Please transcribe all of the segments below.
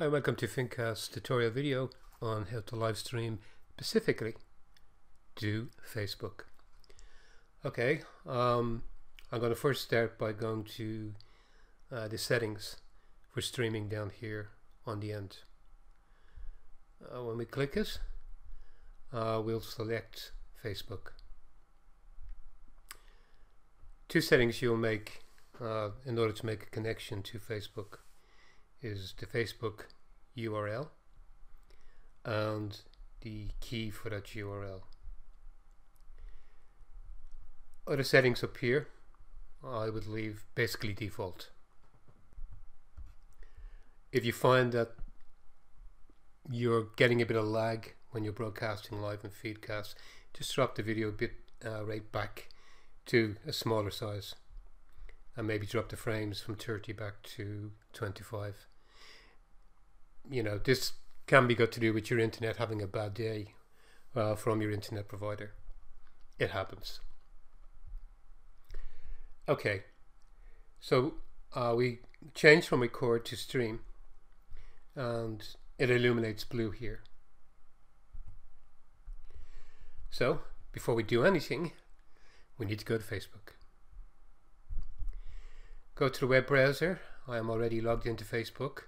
Hi, welcome to Fincast tutorial video on how to live stream specifically to Facebook. Okay, um, I'm going to first start by going to uh, the settings for streaming down here on the end. Uh, when we click it, uh, we'll select Facebook. Two settings you'll make uh, in order to make a connection to Facebook is the Facebook URL and the key for that URL. Other settings up here I would leave basically default. If you find that you're getting a bit of lag when you're broadcasting live and feedcast, just drop the video a bit uh, right back to a smaller size and maybe drop the frames from 30 back to 25. You know, this can be got to do with your internet having a bad day uh, from your internet provider. It happens. Okay, so uh, we change from record to stream and it illuminates blue here. So, before we do anything, we need to go to Facebook. Go to the web browser. I am already logged into Facebook.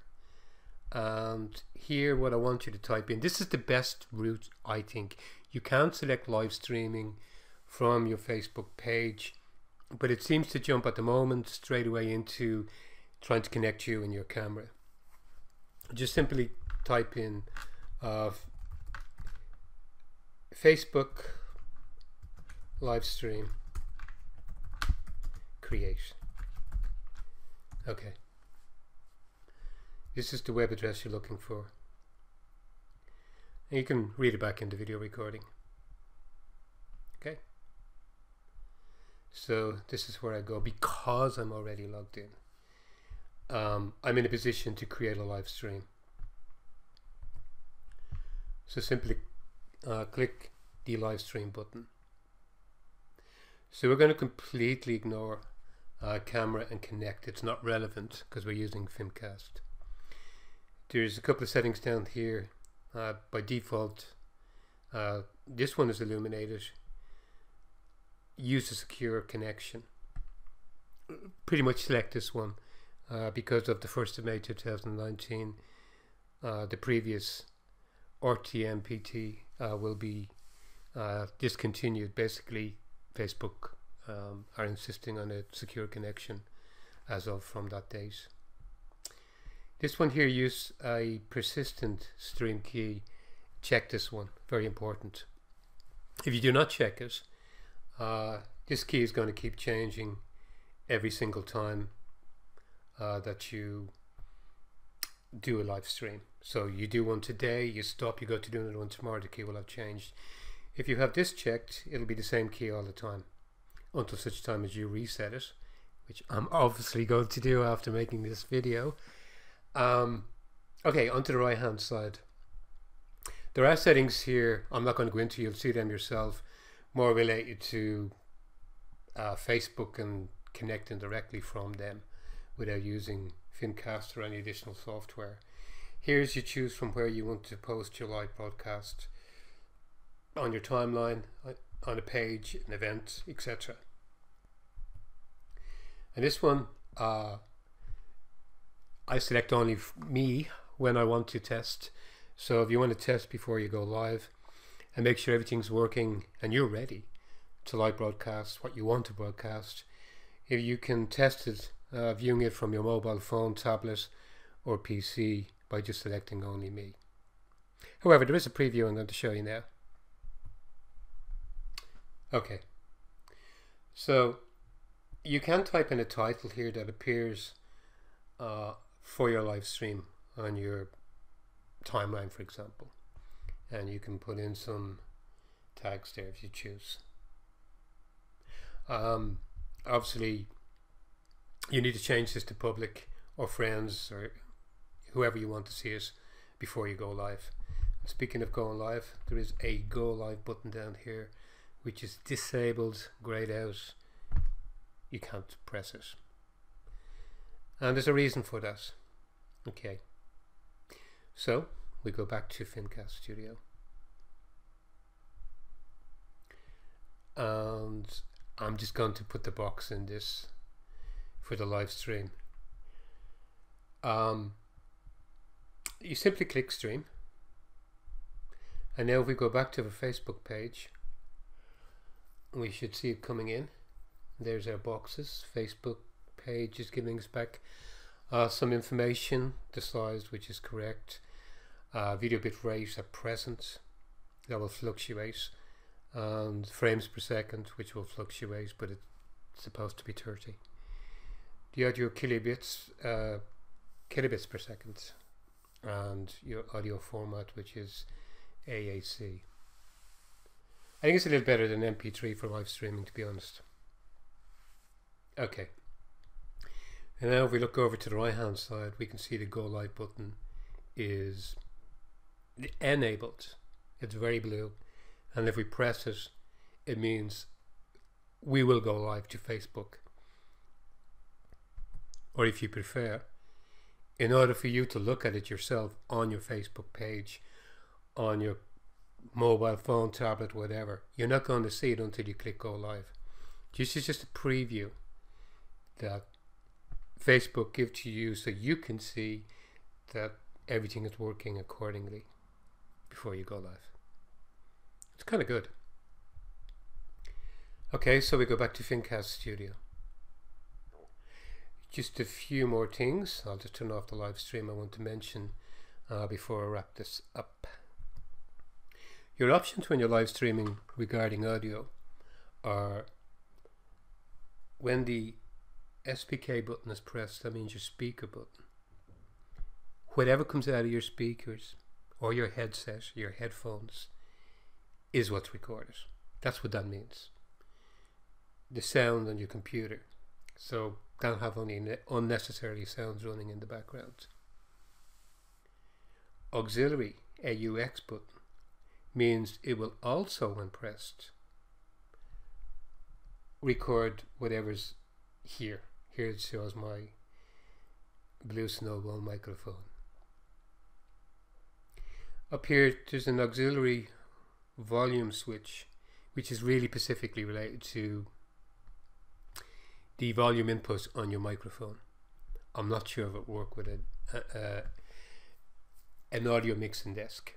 And here what I want you to type in. This is the best route I think. You can select live streaming from your Facebook page, but it seems to jump at the moment straight away into trying to connect you and your camera. Just simply type in uh, Facebook live stream create. Okay. This is the web address you're looking for. And you can read it back in the video recording. Okay. So this is where I go because I'm already logged in. Um, I'm in a position to create a live stream. So simply uh, click the live stream button. So we're going to completely ignore uh, camera and connect. It's not relevant because we're using Fincast. There's a couple of settings down here. Uh, by default, uh, this one is illuminated. Use a secure connection. Pretty much select this one uh, because of the 1st of May 2019. Uh, the previous RTMPT uh, will be discontinued. Basically, Facebook um, are insisting on a secure connection as of from that date. This one here use a persistent stream key. Check this one, very important. If you do not check it, uh, this key is going to keep changing every single time uh, that you do a live stream. So you do one today, you stop, you go to do another one tomorrow, the key will have changed. If you have this checked, it'll be the same key all the time until such time as you reset it, which I'm obviously going to do after making this video. Um, okay, onto the right hand side. There are settings here, I'm not going to go into, you'll see them yourself, more related to uh, Facebook and connecting directly from them without using Fincast or any additional software. Here's you choose from where you want to post your live broadcast on your timeline, on a page, an event, etc. And this one, uh, I select only me when I want to test. So if you want to test before you go live and make sure everything's working and you're ready to live broadcast what you want to broadcast, if you can test it uh, viewing it from your mobile phone, tablet or PC by just selecting only me. However, there is a preview I'm going to show you now. Okay. So you can type in a title here that appears uh, for your live stream on your timeline, for example. And you can put in some tags there if you choose. Um, obviously, you need to change this to public or friends or whoever you want to see it before you go live. Speaking of going live, there is a go live button down here which is disabled grayed out you can't press it and there's a reason for that okay So we go back to Fincast Studio. And I'm just going to put the box in this for the live stream. Um, you simply click stream. And now if we go back to the Facebook page, we should see it coming in. There's our boxes. Facebook page is giving us back uh, some information, the size which is correct, uh, video bit rate at present, that will fluctuate, and frames per second, which will fluctuate, but it's supposed to be 30. The audio kilobits, uh, kilobits per second, and your audio format, which is AAC. I think it's a little better than MP3 for live streaming, to be honest. Okay. And now if we look over to the right hand side, we can see the go live button is enabled. It's very blue. And if we press it, it means we will go live to Facebook. Or if you prefer, in order for you to look at it yourself on your Facebook page, on your mobile phone, tablet, whatever, you're not going to see it until you click go live. This is just a preview that Facebook gives to you so you can see that everything is working accordingly before you go live. It's kind of good. Okay, so we go back to Fincast Studio. Just a few more things. I'll just turn off the live stream I want to mention uh, before I wrap this up. Your options when you're live streaming regarding audio are when the SPK button is pressed, that means your speaker button. Whatever comes out of your speakers or your headset, your headphones, is what's recorded. That's what that means. The sound on your computer. So don't have any unnecessary sounds running in the background. Auxiliary AUX button means it will also, when pressed, record whatever's here. Here it shows my Blue Snowball microphone. Up here there's an auxiliary volume switch which is really specifically related to the volume input on your microphone. I'm not sure if it work with a, a, an audio mixing desk.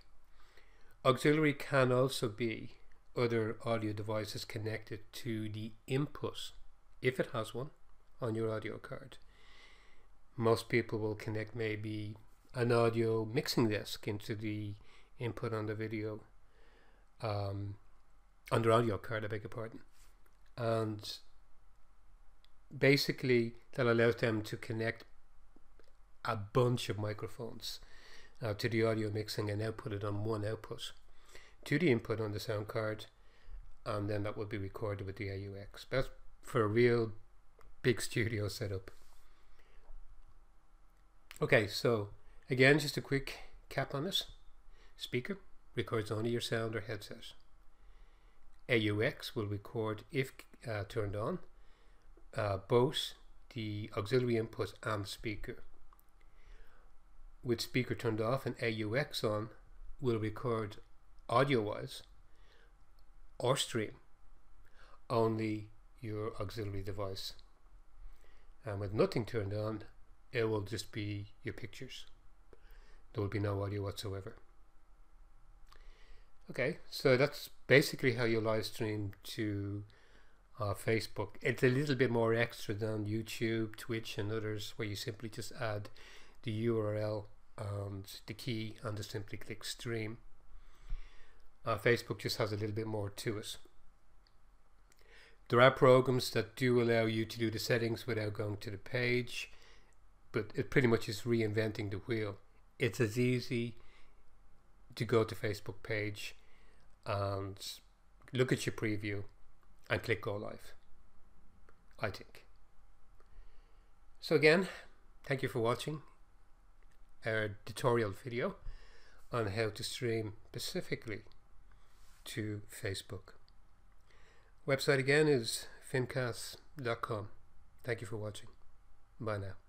Auxiliary can also be other audio devices connected to the input if it has one on your audio card. Most people will connect maybe an audio mixing desk into the input on the video um, on the audio card, I beg your pardon. And basically that allows them to connect a bunch of microphones uh, to the audio mixing and output it on one output to the input on the sound card and then that would be recorded with the AUX. That's for a real big studio setup. Okay, so again, just a quick cap on this. Speaker records only your sound or headset. AUX will record if uh, turned on uh, both the auxiliary input and speaker. With speaker turned off and AUX on will record audio wise or stream only your auxiliary device. And with nothing turned on it will just be your pictures. There will be no audio whatsoever. Okay so that's basically how you live stream to uh, Facebook. It's a little bit more extra than YouTube Twitch and others where you simply just add the URL and the key and just simply click stream uh, Facebook just has a little bit more to it there are programs that do allow you to do the settings without going to the page, but it pretty much is reinventing the wheel. It's as easy to go to Facebook page and look at your preview and click go live. I think. So again, thank you for watching our tutorial video on how to stream specifically to Facebook. Website again is fincast.com. Thank you for watching. Bye now.